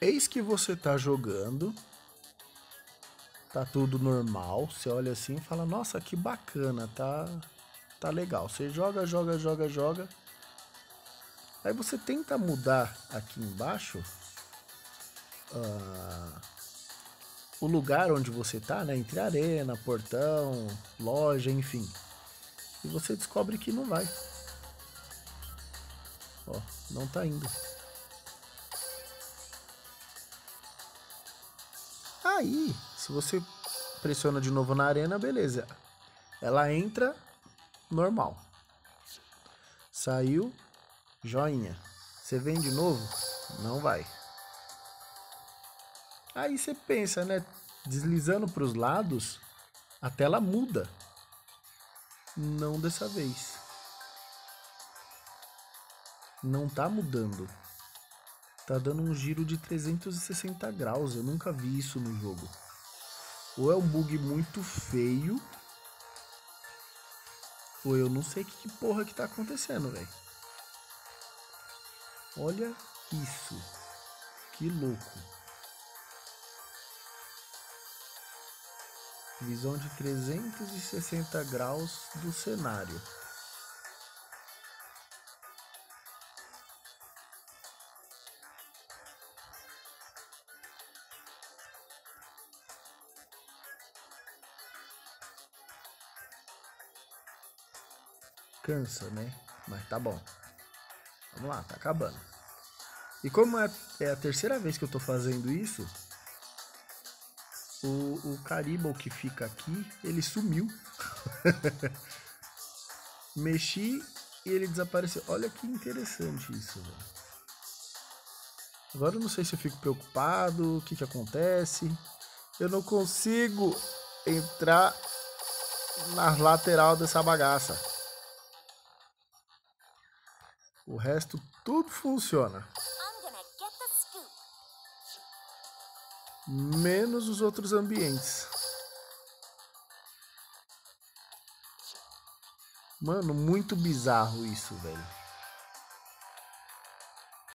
Eis que você tá jogando, tá tudo normal, você olha assim e fala, nossa, que bacana, tá, tá legal. Você joga, joga, joga, joga. Aí você tenta mudar aqui embaixo uh, o lugar onde você tá, né? Entre arena, portão, loja, enfim. E você descobre que não vai. Ó, não tá indo. Aí, se você pressiona de novo na arena, beleza. Ela entra normal. Saiu, joinha. Você vem de novo? Não vai. Aí você pensa, né? Deslizando para os lados, a tela muda. Não dessa vez. Não tá mudando. Tá dando um giro de 360 graus. Eu nunca vi isso no jogo. Ou é um bug muito feio. Ou eu não sei que, porra que tá acontecendo, velho. Olha isso. Que louco. Visão de 360 graus do cenário. Cansa, né? Mas tá bom. Vamos lá, tá acabando. E como é, é a terceira vez que eu tô fazendo isso, o, o Caribou que fica aqui, ele sumiu. Mexi e ele desapareceu. Olha que interessante isso. Agora eu não sei se eu fico preocupado, o que que acontece. Eu não consigo entrar na lateral dessa bagaça. O resto tudo funciona. Menos os outros ambientes. Mano, muito bizarro isso, velho.